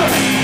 On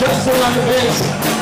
the bass. Woo!